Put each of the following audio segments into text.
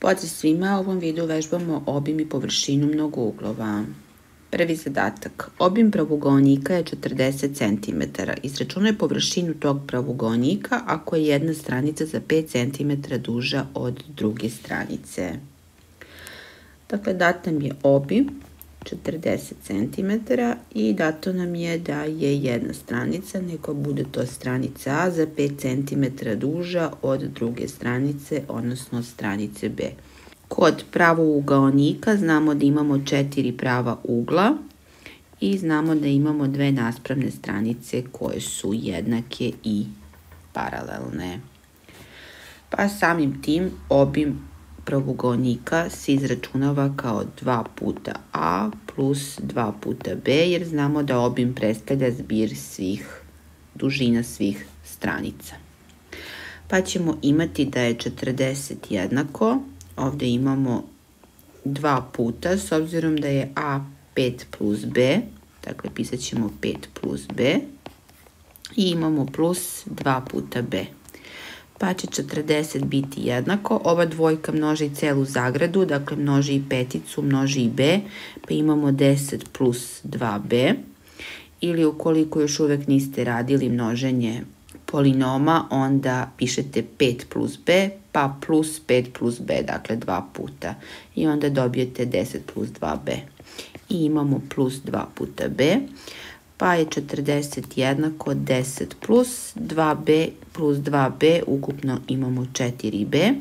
Pozdrav svima, u ovom videu vežbamo obim i površinu mnogouglova. Prvi zadatak. Obim pravougonika je 40 cm. Izračunaj površinu tog pravougonika ako je jedna stranica za 5 cm duža od druge stranice. Dakle, dat je obim 40 cm i dato nam je da je jedna stranica, neko bude to stranica A za 5 cm duža od druge stranice, odnosno stranice B. Kod pravougaonika znamo da imamo četiri prava ugla i znamo da imamo dve naspravne stranice koje su jednake i paralelne. Pa samim tim obim pravougonika se izračunava kao 2 puta A plus 2 puta B, jer znamo da obim predstavlja zbir svih, dužina svih stranica. Pa ćemo imati da je 40 jednako, ovde imamo 2 puta, s obzirom da je A 5 plus B, dakle pisat ćemo 5 plus B, i imamo plus 2 puta B pa će 40 biti jednako. Ova dvojka množi celu zagradu, dakle množi i peticu, množi i b, pa imamo 10 plus 2b. Ili ukoliko još uvek niste radili množenje polinoma, onda pišete 5 plus b, pa plus 5 plus b, dakle 2 puta. I onda dobijete 10 plus 2b. I imamo plus 2 puta b pa je 40 jednako 10 plus 2b plus 2b, ukupno imamo 4b,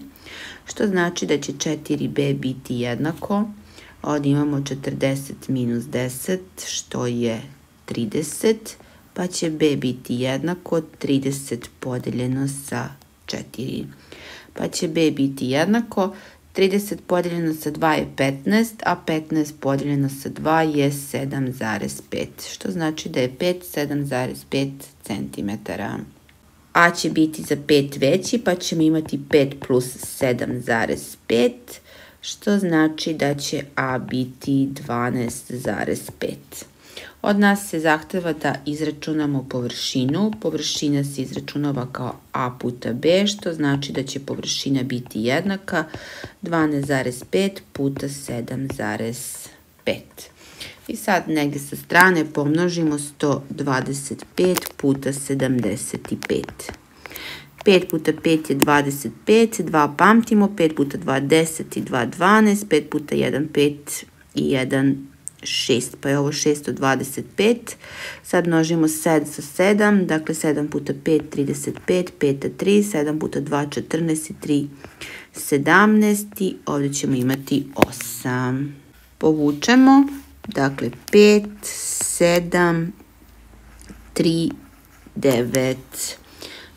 što znači da će 4b biti jednako, ovdje imamo 40 minus 10, što je 30, pa će b biti jednako 30 podeljeno sa 4. Pa će b biti jednako 30 podijeljeno sa 2 je 15, a 15 podijeljeno sa 2 je 7,5, što znači da je 5 7,5 cm. A će biti za 5 veći, pa ćemo imati 5 plus 7,5, što znači da će A biti 12,5. Od nas se zahteva da izračunamo površinu. Površina se izračunava kao a puta b, što znači da će površina biti jednaka 12,5 puta 7,5. I sad negde sa strane pomnožimo 125 puta 75. 5 puta 5 je 25, 2 pamtimo, 5 puta 2 10 i 2 12, 5 puta 1 5 i 1 6, pa je ovo 625. Sad množimo 7 sa 7, dakle 7 puta 5, 35, 5 3, 7 puta 2, 14 i 3, 17 i ovdje ćemo imati 8. Povučemo, dakle 5, 7, 3, 9.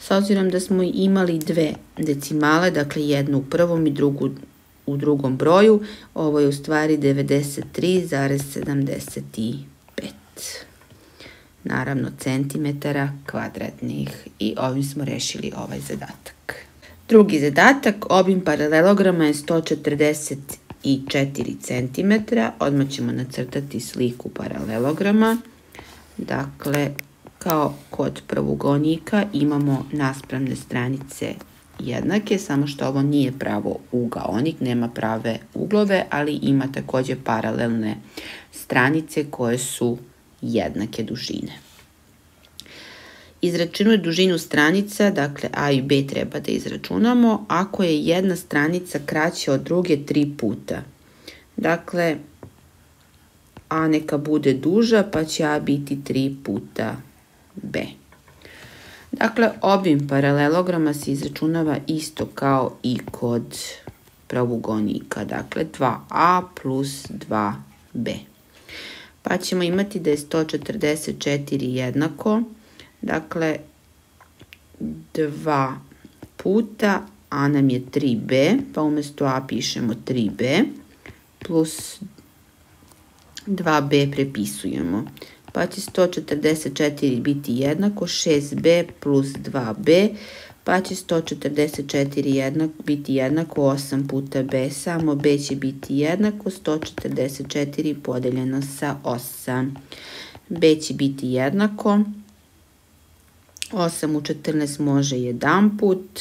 S obzirom da smo imali dve decimale, dakle jednu u prvom i drugu u drugom broju. Ovo je u stvari 93,75 naravno centimetara kvadratnih i ovim smo rešili ovaj zadatak. Drugi zadatak, obim paralelograma je 144 cm. Odmah ćemo nacrtati sliku paralelograma. Dakle, kao kod prvugonika imamo naspravne stranice jednake, samo što ovo nije pravo ugaonik, nema prave uglove, ali ima takođe paralelne stranice koje su jednake dužine. Izračunuje dužinu stranica, dakle A i B treba da izračunamo, ako je jedna stranica kraća od druge tri puta. Dakle, A neka bude duža, pa će A biti tri puta B. Dakle, obim paralelograma se izračunava isto kao i kod pravugonika, dakle 2a plus 2b. Pa ćemo imati da je 144 jednako, dakle 2 puta a nam je 3b, pa umesto a pišemo 3b, plus 2b prepisujemo pa će 144 biti jednako 6b plus 2b, pa će 144 jednak, biti jednako 8 puta b, samo b će biti jednako 144 podeljeno sa 8. b će biti jednako 8 u 14 može jedan put,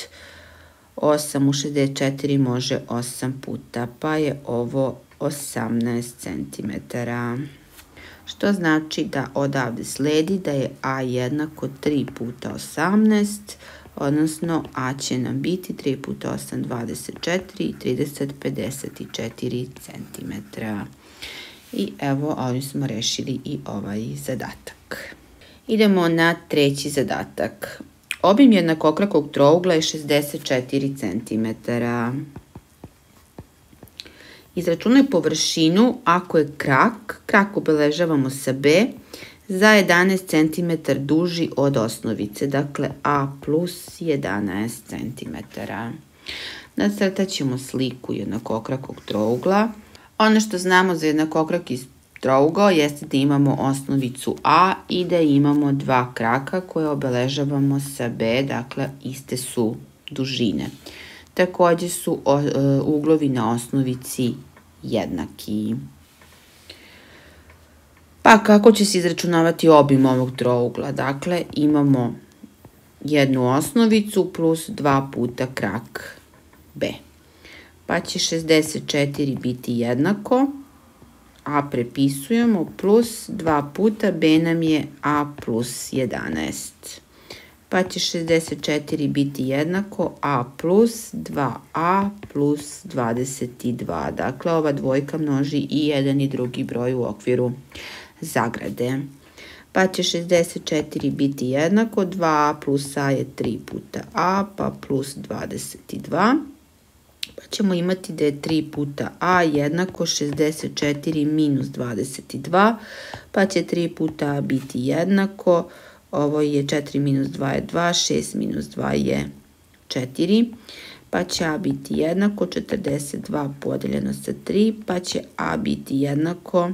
8 u 64 može 8 puta, pa je ovo 18 cm. Što znači da odavde sledi da je A jednako 3 puta 18, odnosno A će nam biti 3 puta 8, 24 i 30, 54 cm. I evo, ovim smo rešili i ovaj zadatak. Idemo na treći zadatak. Obim jednakokrakog trougla je 64 cm. Izračunaj površinu ako je krak, krak obeležavamo sa B, za 11 cm duži od osnovice, dakle A plus 11 cm. Nacrtat sliku jednakokrakog trougla. Ono što znamo za jednakokraki trougao jeste da imamo osnovicu A i da imamo dva kraka koje obeležavamo sa B, dakle iste su dužine. Takođe su e, uglovi na osnovici jednaki. Pa kako će se izračunavati obim ovog trougla? Dakle, imamo jednu osnovicu plus 2 puta krak B. Pa će 64 biti jednako, A prepisujemo plus 2 puta B nam je A plus 11. Pa će 64 biti jednako A plus 2A plus 22. Dakle, ova dvojka množi i jedan i drugi broj u okviru zagrade. Pa će 64 biti jednako, 2a plus a je 3 puta a, pa plus 22. Pa ćemo imati da je 3 puta a jednako 64 minus 22, pa će 3 puta a biti jednako, ovo je 4 minus 2 je 2, 6 minus 2 je 4, pa će a biti jednako 42 podeljeno sa 3, pa će a biti jednako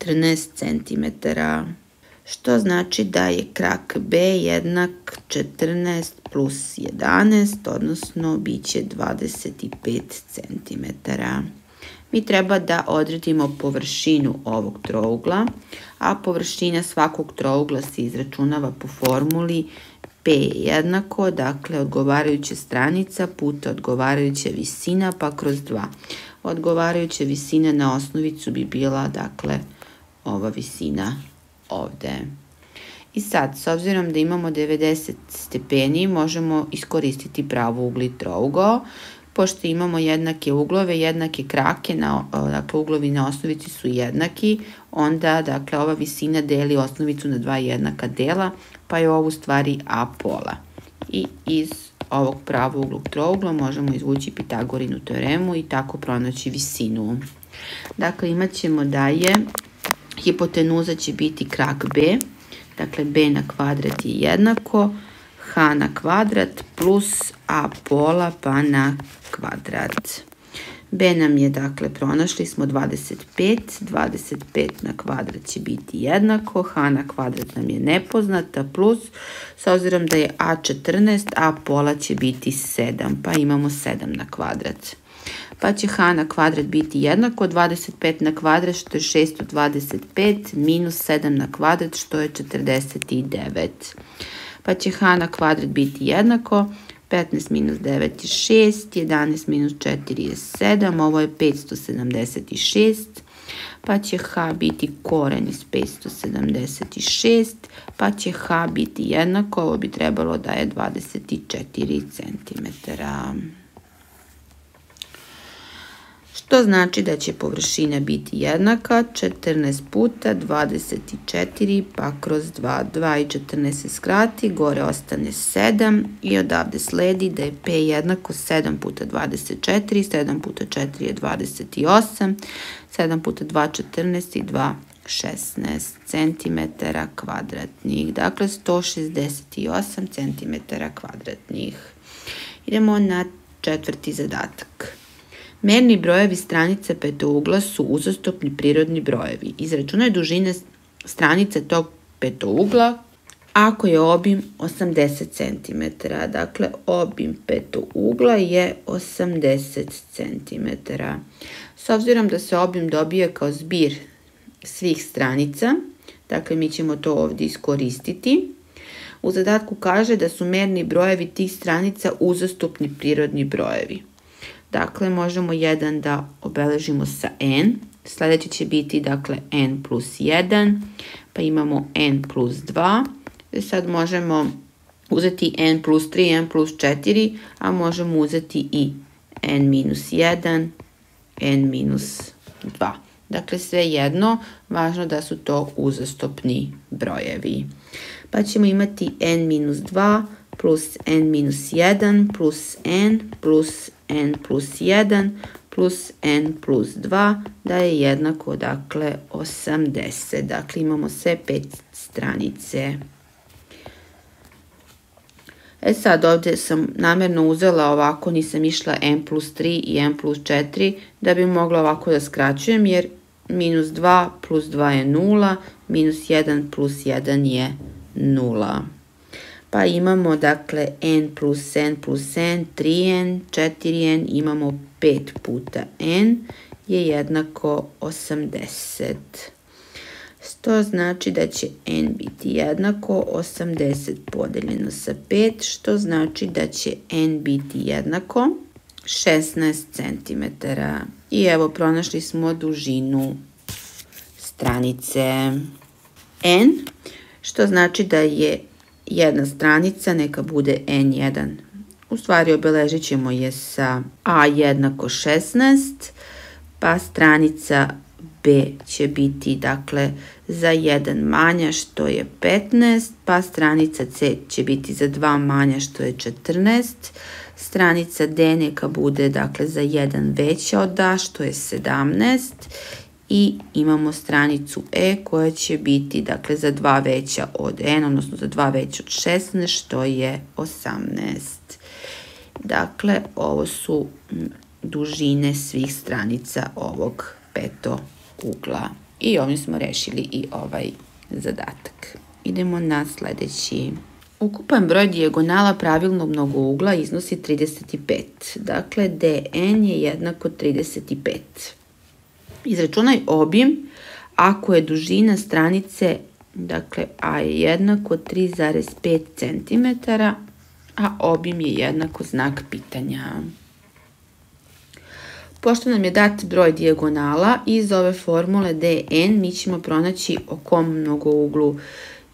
14 cm, što znači da je krak B jednak 14 plus 11, odnosno bit će 25 cm. Mi treba da odredimo površinu ovog trougla, a površina svakog trougla se izračunava po formuli P jednako, dakle odgovarajuća stranica puta odgovarajuća visina pa kroz 2 odgovarajuća visina na osnovicu bi bila, dakle, ova visina ovde. I sad, s obzirom da imamo 90 stepeni, možemo iskoristiti pravo ugli trougao. Pošto imamo jednake uglove, jednake krake, na, dakle uglovi na osnovici su jednaki, onda dakle ova visina deli osnovicu na dva jednaka dela, pa je ovo u stvari a pola. I iz ovog pravouglog trougla možemo izvući Pitagorinu teoremu i tako pronaći visinu. Dakle, imat ćemo da je hipotenuza će biti krak B, dakle B na kvadrat je jednako H na kvadrat plus A pola pa na kvadrat. B nam je, dakle, pronašli smo 25, 25 na kvadrat će biti jednako, H na kvadrat nam je nepoznata, plus, s obzirom da je A 14, A pola će biti 7, pa imamo 7 na kvadrat. Pa će H na kvadrat biti jednako, 25 na kvadrat što je 625, minus 7 na kvadrat što je 49. Pa će H na kvadrat biti jednako, 15 minus 9 je 6, 11 minus 4 je 7, ovo je 576, pa će h biti koren iz 576, pa će h biti jednako, ovo bi trebalo da je 24 cm što znači da će površina biti jednaka 14 puta 24 pa kroz 2, 2 i 14 se skrati, gore ostane 7 i odavde sledi da je P jednako 7 puta 24, 7 puta 4 je 28, 7 puta 2 14 i 2 16 cm kvadratnih, dakle 168 cm kvadratnih. Idemo na četvrti zadatak. Merni brojevi stranice petougla su uzastopni prirodni brojevi. Izračunaj dužine stranice tog petougla ako je obim 80 cm. Dakle, obim petougla je 80 cm. S obzirom da se obim dobije kao zbir svih stranica, dakle mi ćemo to ovdje iskoristiti, U zadatku kaže da su merni brojevi tih stranica uzastopni prirodni brojevi. Dakle, možemo 1 da obeležimo sa n. Sledeći će biti, dakle, n plus 1, pa imamo n plus 2. I sad možemo uzeti n plus 3, n plus 4, a možemo uzeti i n minus 1, n minus 2. Dakle, sve jedno, važno da su to uzastopni brojevi. Pa ćemo imati n minus 2 plus n minus 1 plus n plus n plus 1 plus n plus 2 da je jednako dakle 80. Dakle imamo sve pet stranice. E sad ovdje sam namjerno uzela ovako, nisam išla n plus 3 i n plus 4 da bi mogla ovako da skraćujem jer minus 2 plus 2 je 0, minus 1 plus 1 je 0. Pa imamo dakle n plus n plus n, 3n, 4n, imamo 5 puta n je jednako 80. To znači da će n biti jednako 80 podeljeno sa 5, što znači da će n biti jednako 16 cm. I evo pronašli smo dužinu stranice n, što znači da je jedna stranica, neka bude n1. U stvari obeležit ćemo je sa a jednako 16, pa stranica b će biti dakle za 1 manja što je 15, pa stranica c će biti za 2 manja što je 14, stranica d neka bude dakle za 1 veća od a što je 17 i imamo stranicu E koja će biti dakle za 2 veća od N, odnosno za 2 veća od 16 što je 18. Dakle, ovo su dužine svih stranica ovog peto ugla. I ovim smo rešili i ovaj zadatak. Idemo na sledeći. Ukupan broj dijagonala pravilnog mnogougla iznosi 35. Dakle, dn je jednako 35. Izračunaj obim ako je dužina stranice, dakle, a je jednako 3,5 cm, a obim je jednako znak pitanja. Pošto nam je dat broj dijagonala, iz ove formule dn mi ćemo pronaći o kom mnogouglu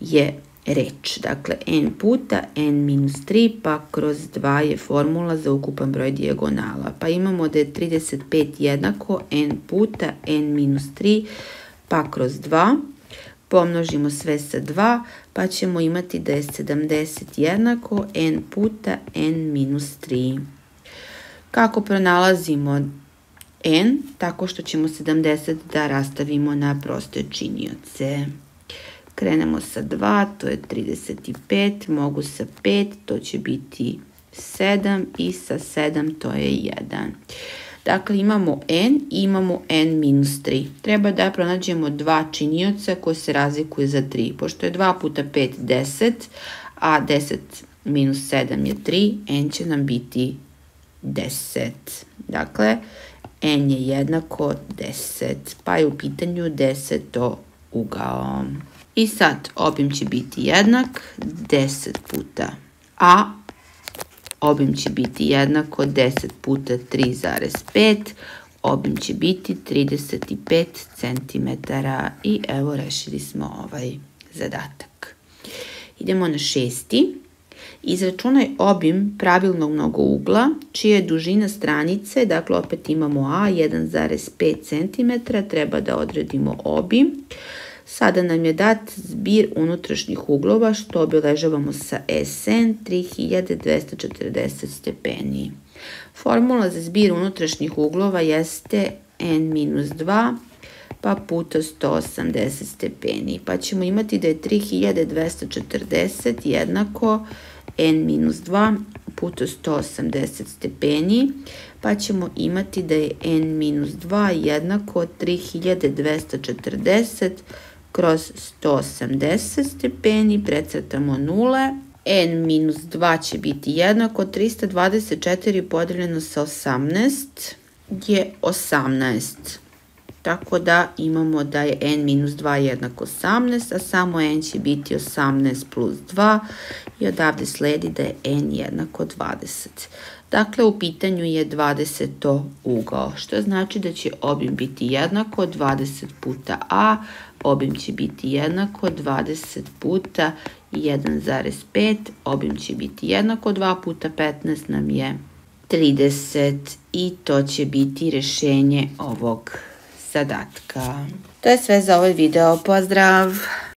je reč. Dakle, n puta n minus 3 pa kroz 2 je formula za ukupan broj dijagonala. Pa imamo da je 35 jednako n puta n minus 3 pa kroz 2. Pomnožimo sve sa 2 pa ćemo imati da je 70 jednako n puta n minus 3. Kako pronalazimo n? Tako što ćemo 70 da rastavimo na proste činioce. Krenemo sa 2, to je 35, mogu sa 5, to će biti 7 i sa 7 to je 1. Dakle, imamo n i imamo n minus 3. Treba da pronađemo dva činioca koje se razlikuju za 3. Pošto je 2 puta 5 10, a 10 minus 7 je 3, n će nam biti 10. Dakle, n je jednako 10, pa je u pitanju 10 ugao. I sad obim će biti jednak 10 puta a, obim će biti jednako 10 puta 3,5, obim će biti 35 cm i evo rešili smo ovaj zadatak. Idemo na šesti. Izračunaj obim pravilnog mnogougla, čija je dužina stranice, dakle opet imamo A, 1,5 cm, treba da odredimo obim. Sada nam je dat zbir unutrašnjih uglova što obeležavamo sa SN 3240 stepeni. Formula za zbir unutrašnjih uglova jeste n-2 pa puta 180 stepeni. Pa ćemo imati da je 3240 jednako n-2 puta 180 stepeni, pa ćemo imati da je n-2 jednako 3240 kroz 180 stepeni, precrtamo nule, n minus 2 će biti jednako 324 podeljeno sa 18 je 18. tako da imamo da je n minus 2 jednako 18, a samo n će biti 18 plus 2 i odavde sledi da je n jednako 20. Dakle, u pitanju je 20 ugao, što znači da će obim biti jednako 20 puta a, obim će biti jednako 20 puta 1,5, obim će biti jednako 2 puta 15 nam je 30 i to će biti rešenje ovog zadatka. To je sve za ovaj video. Pozdrav!